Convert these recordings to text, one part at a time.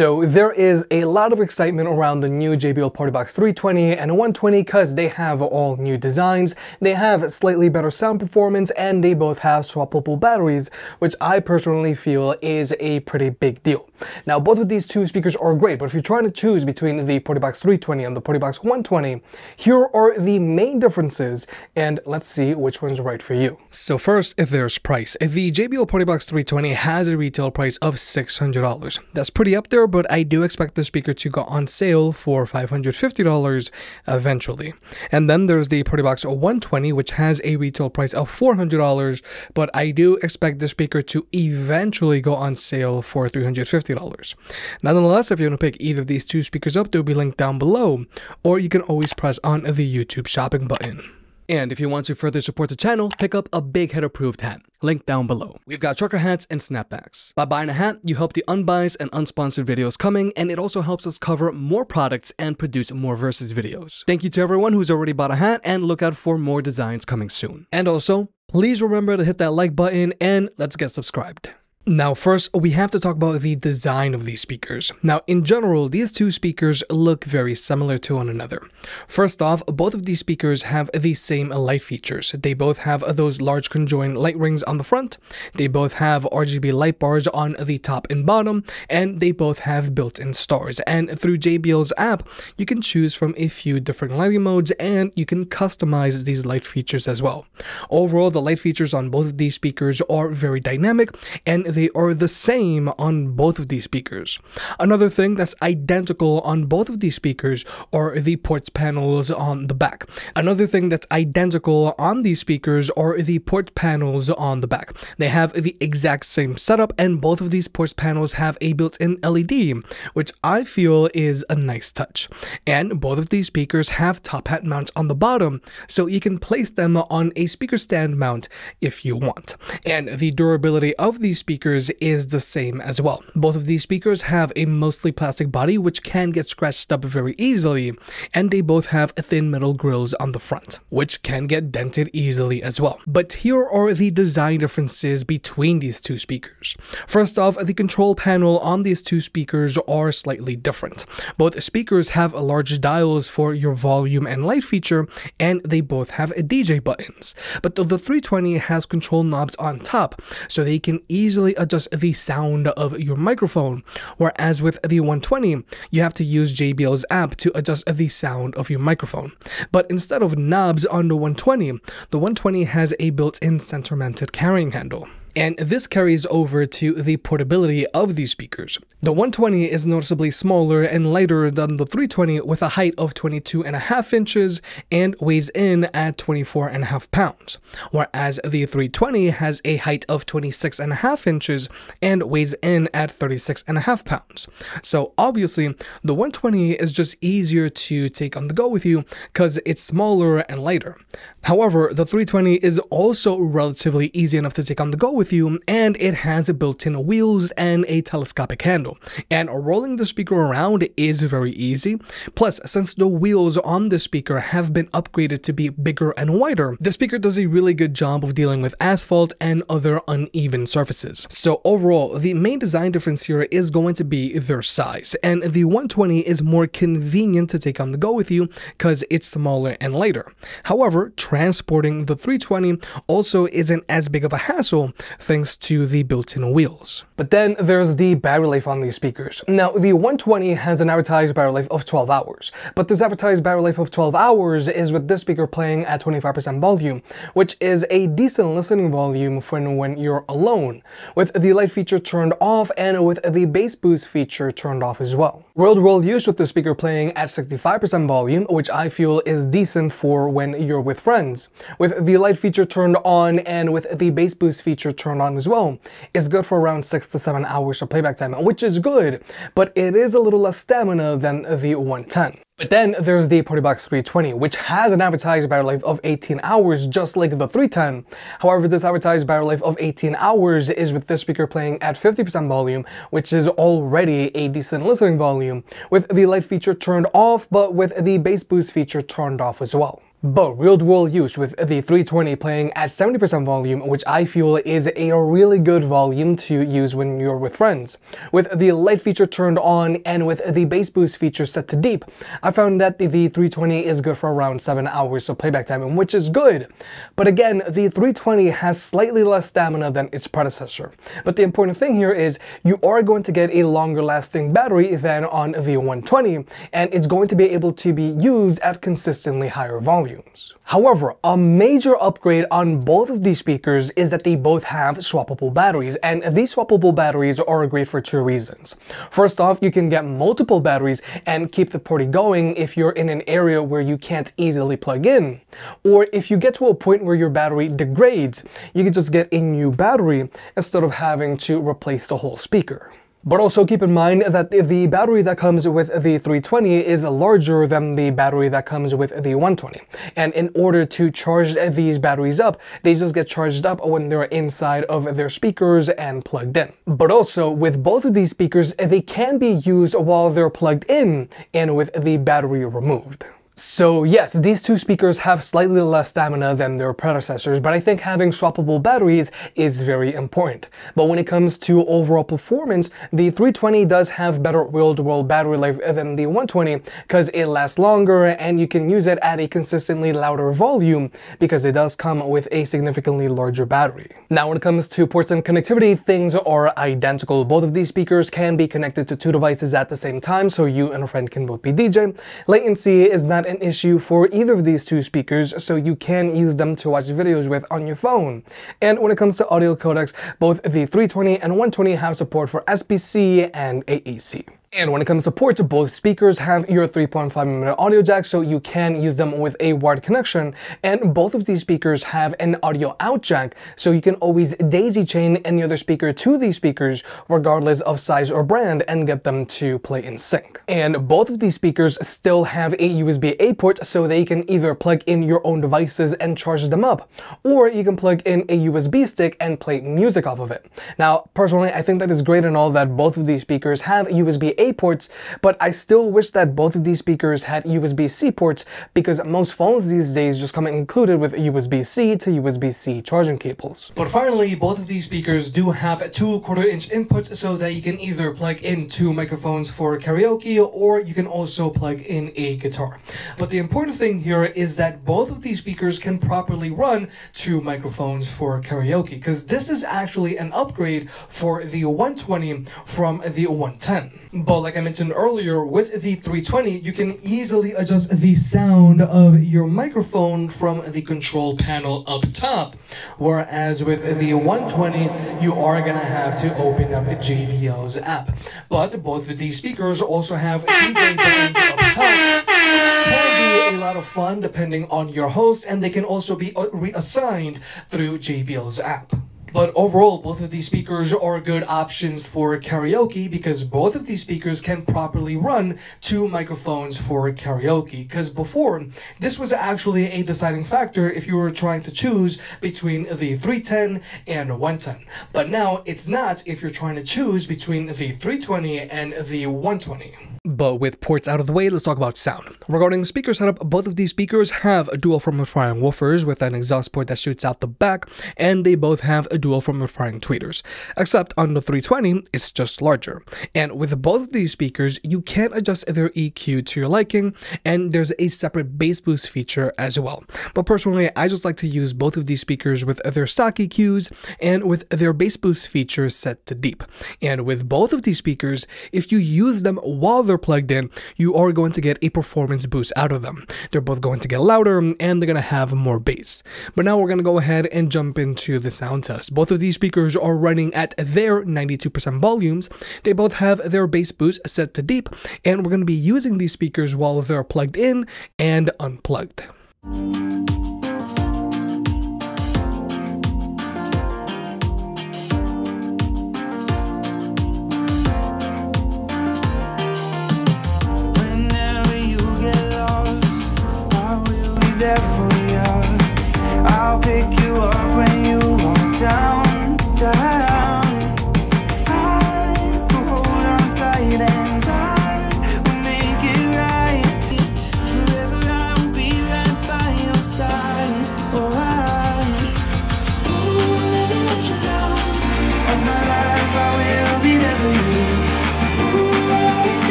So there is a lot of excitement around the new JBL PartyBox 320 and 120 because they have all new designs, they have slightly better sound performance, and they both have swappable batteries, which I personally feel is a pretty big deal. Now both of these two speakers are great, but if you're trying to choose between the PartyBox 320 and the PartyBox 120, here are the main differences, and let's see which one's right for you. So first, if there's price. The JBL PartyBox 320 has a retail price of $600. That's pretty up there but I do expect the speaker to go on sale for $550 eventually. And then there's the PartyBox 120, which has a retail price of $400, but I do expect the speaker to eventually go on sale for $350. Nonetheless, if you want to pick either of these two speakers up, they'll be linked down below, or you can always press on the YouTube shopping button. And if you want to further support the channel, pick up a big head approved hat, link down below. We've got trucker hats and snapbacks. By buying a hat, you help the unbiased and unsponsored videos coming, and it also helps us cover more products and produce more versus videos. Thank you to everyone who's already bought a hat, and look out for more designs coming soon. And also, please remember to hit that like button, and let's get subscribed. Now first, we have to talk about the design of these speakers. Now in general, these two speakers look very similar to one another. First off, both of these speakers have the same light features. They both have those large conjoined light rings on the front, they both have RGB light bars on the top and bottom, and they both have built-in stars. And through JBL's app, you can choose from a few different lighting modes and you can customize these light features as well. Overall, the light features on both of these speakers are very dynamic and they are the same on both of these speakers. Another thing that's identical on both of these speakers are the ports panels on the back. Another thing that's identical on these speakers are the port panels on the back. They have the exact same setup and both of these ports panels have a built-in LED, which I feel is a nice touch. And both of these speakers have top hat mounts on the bottom, so you can place them on a speaker stand mount if you want. And the durability of these speakers speakers is the same as well. Both of these speakers have a mostly plastic body which can get scratched up very easily, and they both have thin metal grills on the front, which can get dented easily as well. But here are the design differences between these two speakers. First off, the control panel on these two speakers are slightly different. Both speakers have large dials for your volume and light feature, and they both have DJ buttons. But the 320 has control knobs on top, so they can easily adjust the sound of your microphone, whereas with the 120, you have to use JBL's app to adjust the sound of your microphone. But instead of knobs on the 120, the 120 has a built-in center-mounted carrying handle and this carries over to the portability of these speakers. The 120 is noticeably smaller and lighter than the 320 with a height of 22 and a half inches and weighs in at 24 and a half pounds, whereas the 320 has a height of 26 and a half inches and weighs in at 36 and a half pounds. So obviously, the 120 is just easier to take on the go with you because it's smaller and lighter. However, the 320 is also relatively easy enough to take on the go with you, and it has a built-in wheels and a telescopic handle. And rolling the speaker around is very easy. Plus, since the wheels on the speaker have been upgraded to be bigger and wider, the speaker does a really good job of dealing with asphalt and other uneven surfaces. So overall, the main design difference here is going to be their size, and the 120 is more convenient to take on the go with you because it's smaller and lighter. However, transporting the 320 also isn't as big of a hassle thanks to the built-in wheels. But then there's the battery life on these speakers. Now, the 120 has an advertised battery life of 12 hours, but this advertised battery life of 12 hours is with this speaker playing at 25% volume, which is a decent listening volume for when you're alone, with the light feature turned off and with the bass boost feature turned off as well. Real-world use with the speaker playing at 65% volume, which I feel is decent for when you're with friends friends, with the light feature turned on and with the bass boost feature turned on as well, is good for around 6 to 7 hours of playback time, which is good, but it is a little less stamina than the 110. But then there's the PartyBox 320, which has an advertised battery life of 18 hours, just like the 310. However, this advertised battery life of 18 hours is with this speaker playing at 50% volume, which is already a decent listening volume, with the light feature turned off, but with the bass boost feature turned off as well. But real-world use with the 320 playing at 70% volume, which I feel is a really good volume to use when you're with friends. With the light feature turned on and with the bass boost feature set to deep, I found that the 320 is good for around 7 hours of playback time, which is good. But again, the 320 has slightly less stamina than its predecessor. But the important thing here is you are going to get a longer lasting battery than on the 120, and it's going to be able to be used at consistently higher volume volumes. However, a major upgrade on both of these speakers is that they both have swappable batteries, and these swappable batteries are great for two reasons. First off, you can get multiple batteries and keep the party going if you're in an area where you can't easily plug in. Or if you get to a point where your battery degrades, you can just get a new battery instead of having to replace the whole speaker. But also keep in mind that the battery that comes with the 320 is larger than the battery that comes with the 120. And in order to charge these batteries up, they just get charged up when they're inside of their speakers and plugged in. But also with both of these speakers, they can be used while they're plugged in and with the battery removed. So yes, these two speakers have slightly less stamina than their predecessors, but I think having swappable batteries is very important. But when it comes to overall performance, the 320 does have better real-world battery life than the 120 because it lasts longer and you can use it at a consistently louder volume because it does come with a significantly larger battery. Now when it comes to ports and connectivity, things are identical. Both of these speakers can be connected to two devices at the same time, so you and a friend can both be DJ. Latency is not an issue for either of these two speakers, so you can use them to watch videos with on your phone. And when it comes to audio codecs, both the 320 and 120 have support for SBC and AAC. And when it comes to ports, both speakers have your 3.5mm audio jack, so you can use them with a wired connection. And both of these speakers have an audio out jack, so you can always daisy chain any other speaker to these speakers, regardless of size or brand, and get them to play in sync. And both of these speakers still have a USB-A port, so they can either plug in your own devices and charge them up, or you can plug in a USB stick and play music off of it. Now, personally, I think that is great and all that both of these speakers have USB a ports, but I still wish that both of these speakers had USB-C ports because most phones these days just come included with USB-C to USB-C charging cables. But finally, both of these speakers do have two quarter inch inputs so that you can either plug in two microphones for karaoke or you can also plug in a guitar. But the important thing here is that both of these speakers can properly run two microphones for karaoke because this is actually an upgrade for the 120 from the 110. Like I mentioned earlier, with the 320, you can easily adjust the sound of your microphone from the control panel up top. Whereas with the 120, you are gonna have to open up JBL's app. But both of these speakers also have DJ buttons up top. Can be a lot of fun depending on your host, and they can also be uh, reassigned through JBL's app. But overall, both of these speakers are good options for karaoke because both of these speakers can properly run two microphones for karaoke. Because before, this was actually a deciding factor if you were trying to choose between the 310 and 110. But now it's not if you're trying to choose between the 320 and the 120. But with ports out of the way, let's talk about sound. Regarding the speaker setup, both of these speakers have a dual front-firing woofers with an exhaust port that shoots out the back, and they both have a dual front-firing tweeters. Except on the 320, it's just larger. And with both of these speakers, you can adjust their EQ to your liking, and there's a separate bass boost feature as well. But personally, I just like to use both of these speakers with their stock EQs and with their bass boost feature set to deep. And with both of these speakers, if you use them while they're plugged in, you are going to get a performance boost out of them. They're both going to get louder and they're going to have more bass. But now we're going to go ahead and jump into the sound test. Both of these speakers are running at their 92% volumes. They both have their bass boost set to deep, and we're going to be using these speakers while they're plugged in and unplugged.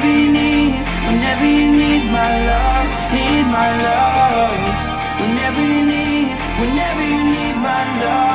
Whenever you need, whenever you need my love, need my love. Whenever you need, whenever you need my love,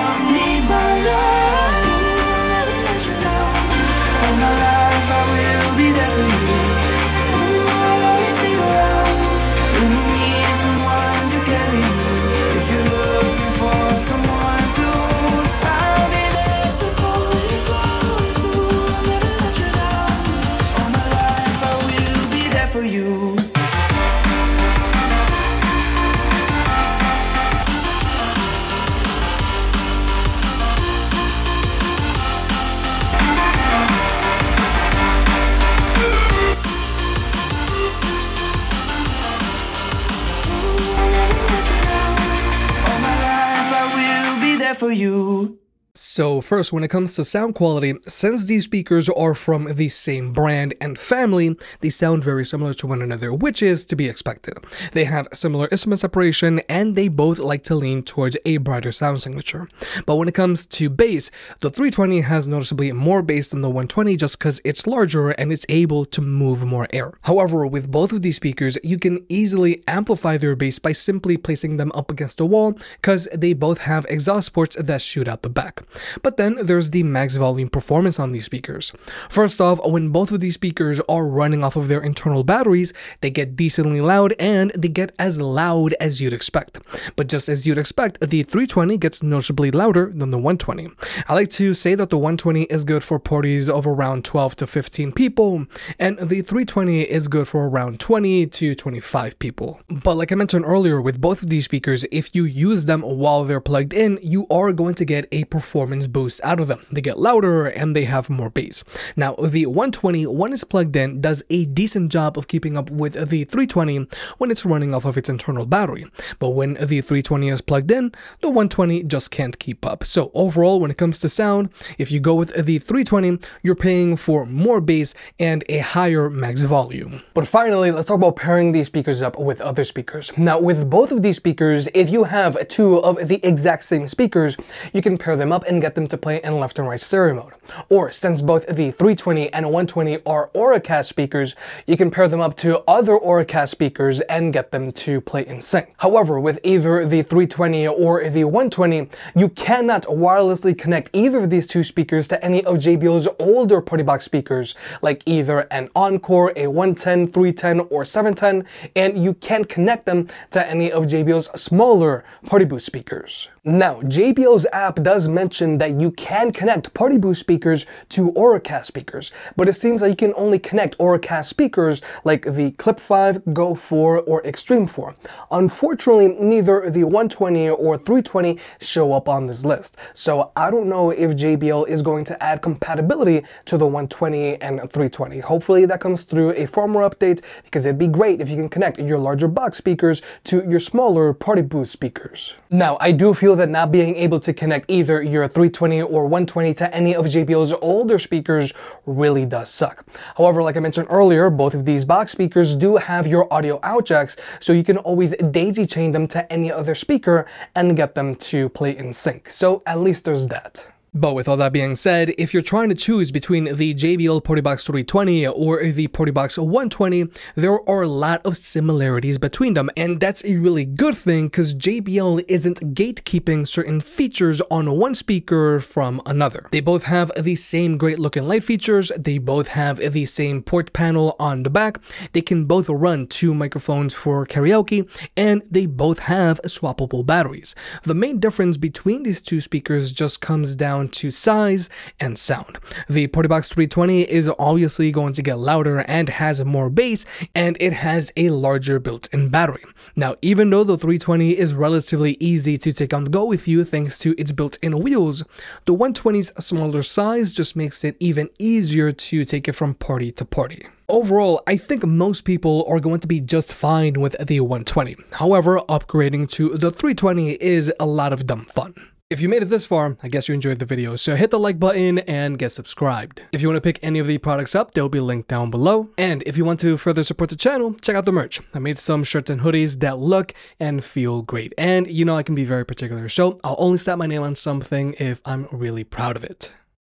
for you. So first, when it comes to sound quality, since these speakers are from the same brand and family, they sound very similar to one another, which is to be expected. They have similar instrument separation, and they both like to lean towards a brighter sound signature. But when it comes to bass, the 320 has noticeably more bass than the 120 just because it's larger and it's able to move more air. However, with both of these speakers, you can easily amplify their bass by simply placing them up against a wall because they both have exhaust ports that shoot out the back. But then there's the max volume performance on these speakers. First off, when both of these speakers are running off of their internal batteries, they get decently loud and they get as loud as you'd expect. But just as you'd expect, the 320 gets noticeably louder than the 120. I like to say that the 120 is good for parties of around 12 to 15 people, and the 320 is good for around 20 to 25 people. But like I mentioned earlier, with both of these speakers, if you use them while they're plugged in, you are going to get a performance boost out of them. They get louder and they have more bass. Now, the 120, when it's plugged in, does a decent job of keeping up with the 320 when it's running off of its internal battery. But when the 320 is plugged in, the 120 just can't keep up. So overall, when it comes to sound, if you go with the 320, you're paying for more bass and a higher max volume. But finally, let's talk about pairing these speakers up with other speakers. Now, with both of these speakers, if you have two of the exact same speakers, you can pair them up and get them to play in left and right stereo mode. Or since both the 320 and 120 are Auracast speakers, you can pair them up to other Auracast speakers and get them to play in sync. However, with either the 320 or the 120, you cannot wirelessly connect either of these two speakers to any of JBL's older party box speakers, like either an Encore, a 110, 310, or 710, and you can't connect them to any of JBL's smaller Party Boost speakers. Now, JBL's app does mention that you can connect Party Boost speakers to Auracast speakers, but it seems like you can only connect Auracast speakers like the Clip 5, Go 4, or Xtreme 4. Unfortunately, neither the 120 or 320 show up on this list, so I don't know if JBL is going to add compatibility to the 120 and 320. Hopefully that comes through a firmware update because it'd be great if you can connect your larger box speakers to your smaller Party Boost speakers. Now, I do feel that not being able to connect either your 320 or 120 to any of JBL's older speakers really does suck. However, like I mentioned earlier, both of these box speakers do have your audio out jacks, so you can always daisy chain them to any other speaker and get them to play in sync. So at least there's that. But with all that being said, if you're trying to choose between the JBL PartyBox 320 or the PartyBox 120, there are a lot of similarities between them, and that's a really good thing because JBL isn't gatekeeping certain features on one speaker from another. They both have the same great looking light features, they both have the same port panel on the back, they can both run two microphones for karaoke, and they both have swappable batteries. The main difference between these two speakers just comes down to size and sound. The PartyBox 320 is obviously going to get louder and has more bass, and it has a larger built-in battery. Now, even though the 320 is relatively easy to take on the go with you thanks to its built-in wheels, the 120's smaller size just makes it even easier to take it from party to party. Overall, I think most people are going to be just fine with the 120. However, upgrading to the 320 is a lot of dumb fun. If you made it this far, I guess you enjoyed the video, so hit the like button and get subscribed. If you want to pick any of the products up, they'll be linked down below. And if you want to further support the channel, check out the merch. I made some shirts and hoodies that look and feel great. And you know I can be very particular, so I'll only slap my name on something if I'm really proud of it.